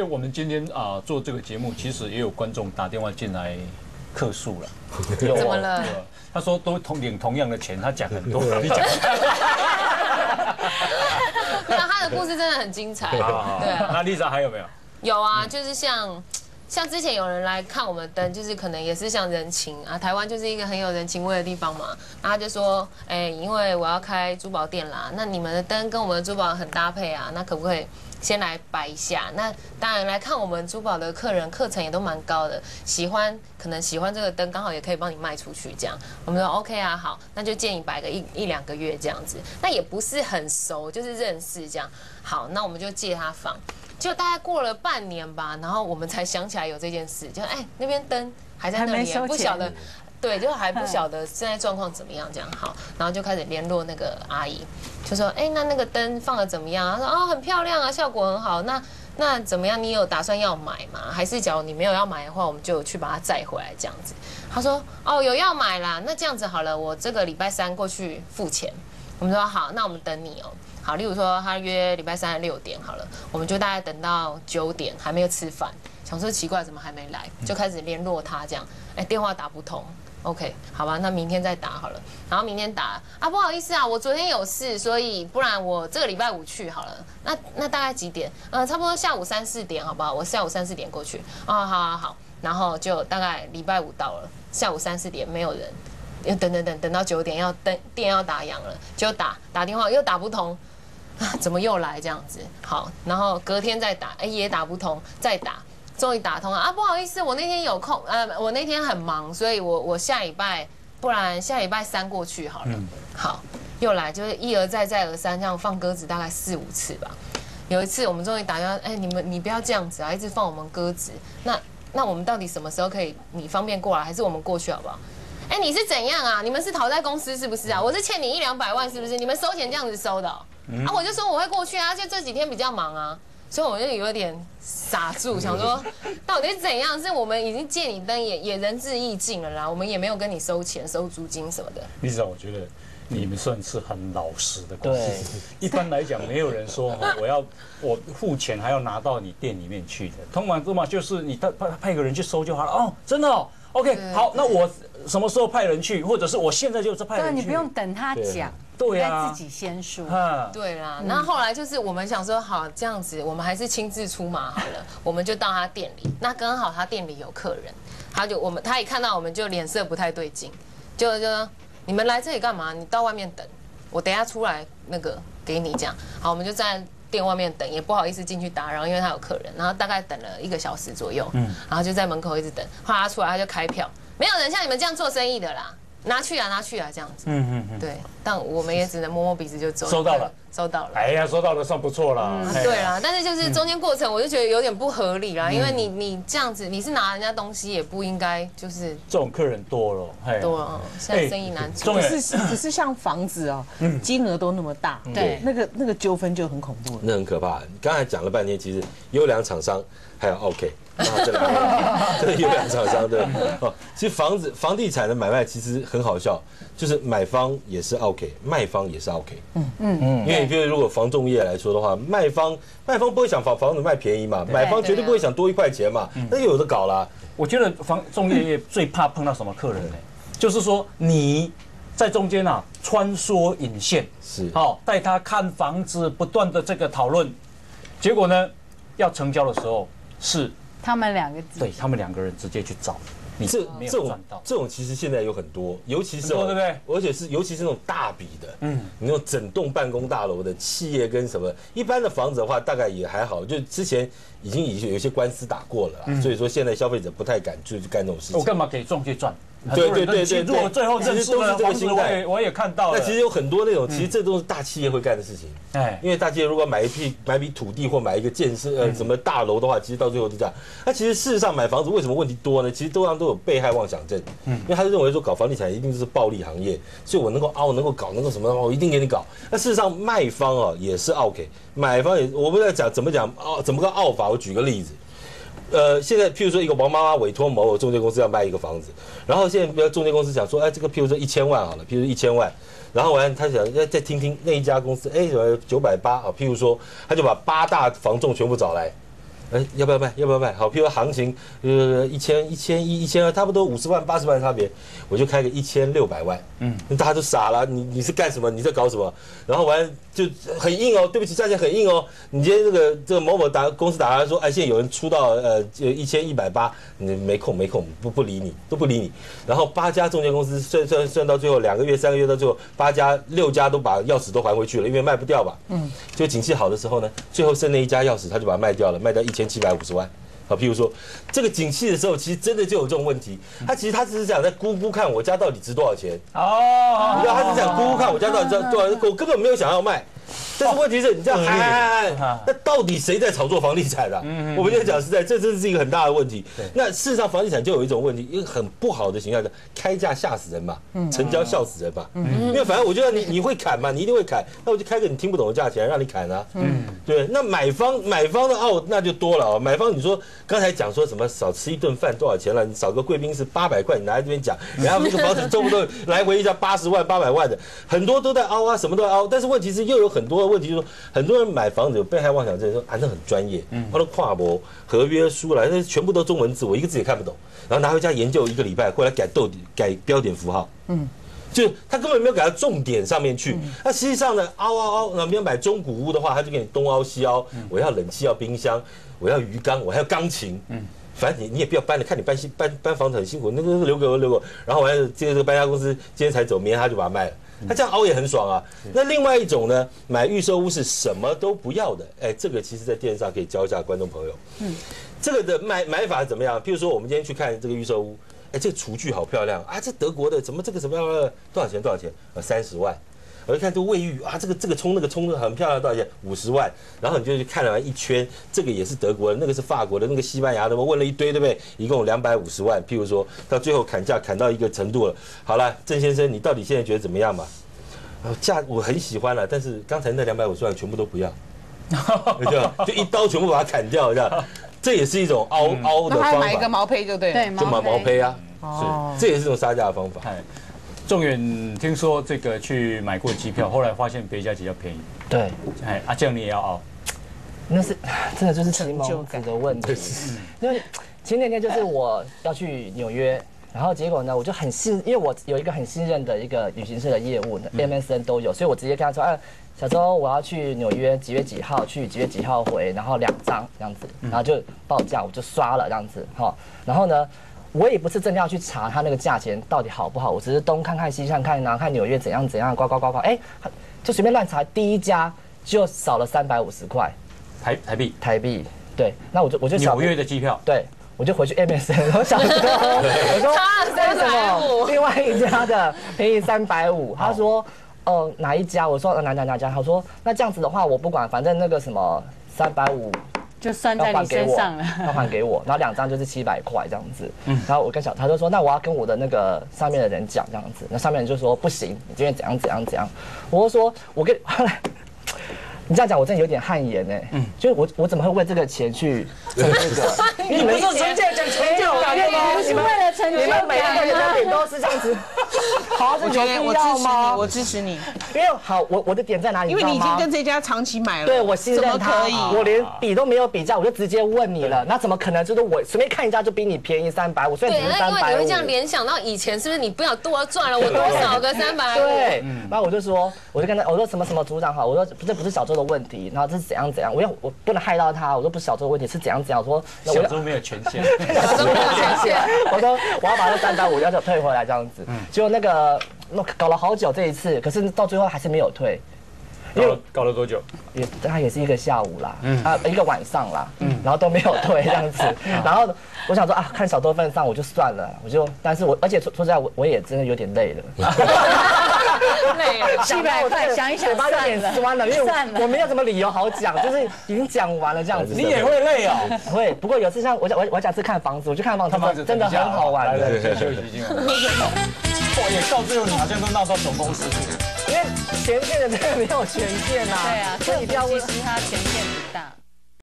对，我们今天啊做这个节目，其实也有观众打电话进来客诉了。怎么了他说都同领同样的钱，他讲很多，你讲对啊，他的故事真的很精彩。啊对啊，那 Lisa 还有没有？有啊，就是像像之前有人来看我们灯，就是可能也是像人情啊，台湾就是一个很有人情味的地方嘛。然后就说，哎，因为我要开珠宝店啦，那你们的灯跟我们的珠宝很搭配啊，那可不可以？先来摆一下，那当然来看我们珠宝的客人，课程也都蛮高的，喜欢可能喜欢这个灯，刚好也可以帮你卖出去，这样我们说 OK 啊，好，那就建议摆个一一两个月这样子，那也不是很熟，就是认识这样，好，那我们就借他放，就大概过了半年吧，然后我们才想起来有这件事，就哎那边灯还在那里，不晓得，对，就还不晓得现在状况怎么样，这样好，然后就开始联络那个阿姨，就说哎那那个灯放的怎么样？她说哦很漂亮啊，效果很好，那那怎么样？你有打算要买吗？还是假如你没有要买的话，我们就去把它载回来这样子？她说哦有要买啦，那这样子好了，我这个礼拜三过去付钱。我们说好，那我们等你哦。好，例如说他约礼拜三的六点好了，我们就大概等到九点还没有吃饭，想说奇怪怎么还没来，就开始联络他这样，哎电话打不通。OK，好吧，那明天再打好了。然后明天打啊，不好意思啊，我昨天有事，所以不然我这个礼拜五去好了。那那大概几点？呃，差不多下午三四点，好不好？我下午三四点过去。啊，好好好。然后就大概礼拜五到了，下午三四点没有人，又等等等等到九点要等店要打烊了，就打打电话又打不通，啊，怎么又来这样子？好，然后隔天再打，哎也打不通，再打。终于打通了啊！不好意思，我那天有空，呃，我那天很忙，所以我我下礼拜，不然下礼拜三过去好了。好，又来，就是一而再再而三这样放鸽子，大概四五次吧。有一次我们终于打电话，哎，你们你不要这样子啊，一直放我们鸽子。那那我们到底什么时候可以你方便过来，还是我们过去好不好？哎，你是怎样啊？你们是讨债公司是不是啊？我是欠你一两百万是不是？你们收钱这样子收的哦、啊？我就说我会过去啊，就这几天比较忙啊。所以我就有点傻住，想说到底是怎样？是我们已经借你灯也也仁至义尽了啦，我们也没有跟你收钱、收租金什么的。Lisa，我觉得你们算是很老实的公司对。一般来讲，没有人说，我要我付钱还要拿到你店里面去的。通常都嘛就是你派派派个人去收就好了。哦，真的哦。OK，好，那我什么时候派人去，或者是我现在就是派，人去。你不用等他讲，对啊应该自己先说。啊，对啦，那后来就是我们想说，好这样子，我们还是亲自出马好了，我们就到他店里。那刚好他店里有客人，他就我们他一看到我们就脸色不太对劲，就就说你们来这里干嘛？你到外面等，我等一下出来那个给你这样。好，我们就在店外面等，也不好意思进去打扰，因为他有客人。然后大概等了一个小时左右，嗯，然后就在门口一直等。后来他出来他就开票，没有人像你们这样做生意的啦，拿去啊拿去啊这样子。嗯嗯嗯。对，但我们也只能摸摸鼻子就走。收到了，收到了。哎呀，收到了算不错啦。嗯对啦，但是就是中间过程，我就觉得有点不合理嗯啦，因为你你这样子，你是拿人家东西，也不应该就是这种客人多了，嘿多了，现在生意难做中。可是只是像房子哦，金额都那么大，对那个那个纠纷就很恐怖了。那很可怕。刚才讲了半天，其实优良厂商还有 OK，啊，这两个这个优良厂商对哦。其实房子房地产的买卖其实很好笑，就是买方也是 OK，卖方也是 OK。嗯嗯嗯，因为比如如果房仲业来说的话，卖方卖方不会想房房子卖便宜嘛，买方绝对不会想多一块钱嘛，那有的搞啦。我觉得房仲业业最怕碰到什么客人呢？就是说你在中间啊穿梭引线，是好带他看房子，不断的这个讨论，结果呢要成交的时候是他们两个对他们两个人直接去找你，这这种。这种其实现在有很多，尤其是很多对不对？而且是尤其是那种大笔的，嗯嗯，你那种整栋办公大楼的企业跟什么一般的房子的话，大概也还好，就之前已经已经有一些官司打过了啦，所以说现在消费者不太敢去干这种事情。我干嘛给中介赚？对对对对如果最后认输其实都是这个心态也我也看到了。那其实有很多那种，其实这都是大企业会干的事情。哎，因为大企业如果买一批买一笔土地或买一个建设呃什么大楼的话，其实到最后就这样。那其实事实上买房子为什么问题多呢？其实都上都有被害妄想症，因为他就认为说搞房地产一定就是暴利行业，所以我能够凹能够搞能够什么，我一定给你搞。那事实上卖方啊也是 OK，买方也我们在讲怎么讲哦怎么个凹法？我举个例子。呃，现在譬如说一个王妈妈委托某某中介公司要卖一个房子，然后现在比如中介公司想说，哎，这个譬如说一千万好了，譬如一千万，然后完他想再再听听那一家公司，哎，九百八啊，譬如说他就把八大房仲全部找来，哎，要不要卖？要不要卖？好，譬如说行情，呃，一千、一千一、一千二，差不多五十万、八十万的差别，我就开个一千六百万。嗯，大家都傻了，你你是干什么？你在搞什么？然后完了就很硬哦，对不起，价钱很硬哦。你今天这个这个某某打公司打来说，哎，现在有人出到呃一千一百八，你没空没空，不不理你，都不理你。然后八家中介公司算算算到最后两个月、三个月到最后，八家六家都把钥匙都还回去了，因为卖不掉吧。嗯，就景气好的时候呢，最后剩那一家钥匙，他就把它卖掉了，卖掉一千七百五十万。好，譬如说这个景气的时候，其实真的就有这种问题。他其实他只是想在估估看我家到底值多少钱。哦，你知道，他是想估估看我家到底值多少，我根本没有想要卖。但是问题是你这样喊那到底谁在炒作房地产的？我们就讲实在，这真是一个很大的问题。那事实上，房地产就有一种问题，一个很不好的形象，叫开价吓死人嘛，成交笑死人嘛。因为反正我觉得你你会砍嘛，你一定会砍，那我就开个你听不懂的价钱让你砍啊。嗯，对。那买方买方的哦，那就多了哦。买方你说刚才讲说什么少吃一顿饭多少钱了？你少个贵宾是八百块，你拿来这边讲，然后那个房子动不动来回一下八十万八百万的，很多都在凹啊，什么都在凹。但是问题是又有很多。问题就是说，很多人买房子有被害妄想症，说啊，那很专业，他都跨博合约书来，那全部都中文字，我一个字也看不懂。然后拿回家研究一个礼拜，过来改逗点、改标点符号，嗯，就他根本没有改到重点上面去。那实际上呢，凹凹凹，那边买中古屋的话，他就给你东凹西凹，我要冷气，要冰箱，我要鱼缸，我还要钢琴，嗯，反正你你也不要搬了，看你搬新搬搬房子很辛苦，那个留给我留给我。然后完了，接着这个搬家公司今天才走，明天他就把它卖了。他这样熬也很爽啊。那另外一种呢，买预售屋是什么都不要的。哎，这个其实在电视上可以教一下观众朋友。嗯，这个的买买法怎么样？譬如说，我们今天去看这个预售屋，哎，这个厨具好漂亮啊！这德国的，怎么这个怎么样？多少钱？多少钱？呃，三十万。我一看这卫浴啊，这个这个冲那个冲的很漂亮，多少钱？五十万。然后你就去看了完一圈，这个也是德国的，那个是法国的，那个西班牙的，我问了一堆，对不对？一共两百五十万。譬如说到最后砍价砍到一个程度了，好了，郑先生，你到底现在觉得怎么样嘛？价我很喜欢了，但是刚才那两百五十万全部都不要，对吧？就一刀全部把它砍掉，这样，这也是一种凹凹的方法。买一个毛坯就对，对，就买毛坯啊，是，这也是一种杀价的方法。仲远听说这个去买过机票，后来发现别家比较便宜。对，哎，阿酱你也要熬，那是 真的就是成就感。的问题。因为前两天就是我要去纽约，然后结果呢，我就很信，因为我有一个很信任的一个旅行社的业务，MSN 都有，所以我直接跟他说，哎，小周我要去纽约，几月几号去，几月几号回，然后两张这样子，然后就报价，我就刷了这样子，哈，然后呢。我也不是真的要去查它那个价钱到底好不好，我只是东看看西看看，然后看纽约怎样怎样，呱呱呱呱，哎，就随便乱查，第一家就少了三百五十块台台币，台币，对，那我就我就纽约的机票，对，我就回去 MSN，我想说，我说为什么另外一家的便宜三百五？他说，哦哪一家？我说哪哪哪家？他说那这样子的话，我不管，反正那个什么三百五。就算在你身上了，要还给我，然后两张就是七百块这样子。嗯，然后我跟小他就说，那我要跟我的那个上面的人讲这样子，那上面人就说不行，你今天怎样怎样怎样。我就说，我跟 后来。你这样讲，我真的有点汗颜呢。嗯，就是我，我怎么会为这个钱去 这个？你们是纯粹讲成就感吗？不是为了成就感。你们每一个人点都是这样子。好，我觉得我支持你，我支持你。因为好，我我的点在哪里？因为你已经跟这家长期买了。对，我信任他。我连比都没有比价，我就直接问你了。那怎么可能？就是我随便看一家就比你便宜三百五，所以只是三百五。因为你会这样联想到以前，是不是你不要多赚了？我多少个三百五？对。然后我就说，我就跟他我说什么什么组长好，我说这不是小周的问题，然后这是。怎样怎样？我要我不能害到他。我说不是小周的问题，是怎样怎样。我说小周没有权限，小周没有权限。我说我要把那三百五要求退回来这样子。嗯结果那个那搞了好久这一次，可是到最后还是没有退。因为搞了多久？也大概也是一个下午啦，嗯啊一个晚上啦，嗯然后都没有退这样子。然后我想说啊，看小多份上我就算了，我就但是我而且说说实在我我也真的有点累了。累了，七百块，想一想八点，酸了，因为我没有什么理由好讲，就是已经讲完了这样子。你也会累哦，会。不过有次像我我我讲次看房子，我去看房子，真的很好玩的。对对休息一下。哇，也到最后你好像都闹到总公司去，因为前线的真的没有权限呐。对啊，所以你不要问他权限不大。